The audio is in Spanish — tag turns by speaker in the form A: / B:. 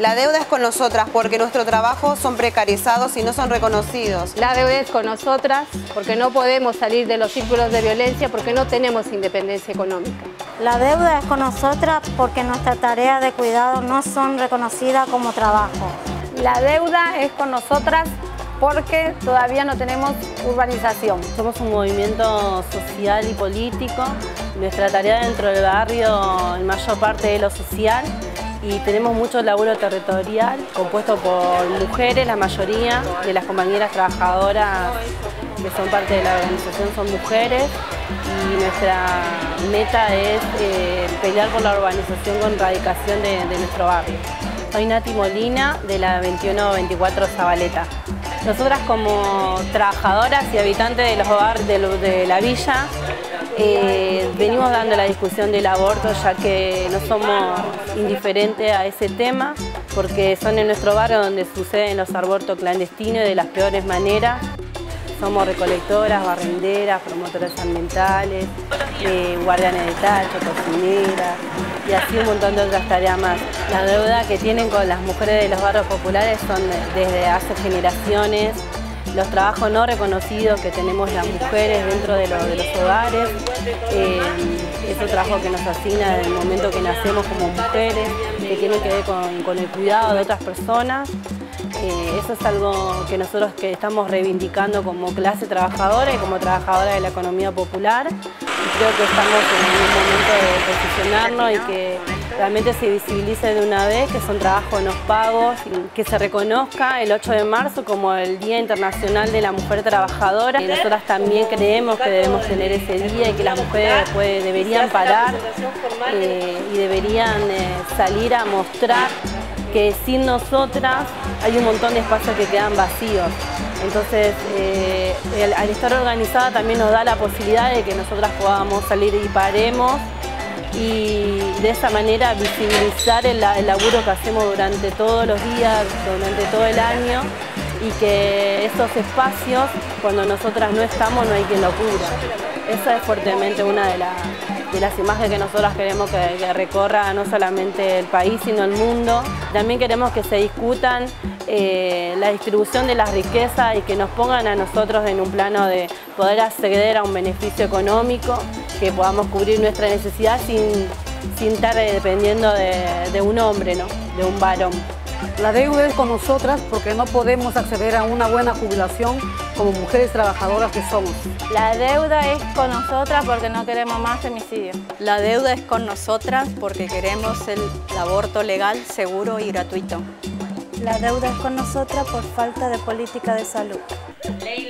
A: La deuda es con nosotras porque nuestros trabajos son precarizados y no son reconocidos.
B: La deuda es con nosotras porque no podemos salir de los círculos de violencia porque no tenemos independencia económica.
C: La deuda es con nosotras porque nuestras tareas de cuidado no son reconocidas como trabajo.
D: La deuda es con nosotras porque todavía no tenemos urbanización.
E: Somos un movimiento social y político. Nuestra tarea dentro del barrio, en mayor parte de lo social, y tenemos mucho laburo territorial compuesto por mujeres, la mayoría de las compañeras trabajadoras que son parte de la organización son mujeres y nuestra meta es eh, pelear por la urbanización con radicación de, nuestro barrio. Soy Nati Molina de la 2124 Zabaleta. Nosotras como trabajadoras y habitantes de los hogares de la villa eh, venimos dando la discusión del aborto ya que no somos indiferentes a ese tema porque son en nuestro barrio donde suceden los abortos clandestinos de las peores maneras. Somos recolectoras, barrenderas, promotoras ambientales, eh, guardianes de tacho, cocineras y así un montón de otras tareas más. La deuda que tienen con las mujeres de los barrios populares son desde hace generaciones los trabajos no reconocidos que tenemos las mujeres dentro de, los hogares, eh, esos trabajos que nos asigna en el momento que nacemos como mujeres, que tienen que ver con, el cuidado de otras personas. Eh, eso es algo que nosotros que estamos reivindicando como clase trabajadora y como trabajadora de la economía popular. creo que estamos en un momento de posicionarnos y que realmente se visibilice de una vez, que son trabajos no pagos, que se reconozca el 8 de marzo como el Día Internacional de la Mujer Trabajadora. Y nosotras también creemos que debemos tener ese día y que las mujeres deberían parar eh, y deberían eh, salir a mostrar que sin nosotras hay un montón de espacios que quedan vacíos. Entonces, eh, al estar organizada también nos da la posibilidad de que nosotras podamos salir y paremos y de esa manera visibilizar el, laburo que hacemos durante todos los días, durante todo el año y que esos espacios, cuando nosotras no estamos, no hay quien lo cubra. Esa es fuertemente una de, las imágenes que nosotras queremos que, recorra no solamente el país, sino el mundo. También queremos que se discutan eh, la distribución de las riquezas y que nos pongan a nosotros en un plano de poder acceder a un beneficio económico, que podamos cubrir nuestra necesidad sin, sin estar dependiendo de, un hombre, ¿no? de un varón.
F: La deuda es con nosotras porque no podemos acceder a una buena jubilación como mujeres trabajadoras que somos.
C: La deuda es con nosotras porque no queremos más femicidio.
G: La deuda es con nosotras porque queremos el aborto legal, seguro y gratuito.
C: La deuda es con nosotras por falta de política de salud.
H: Ley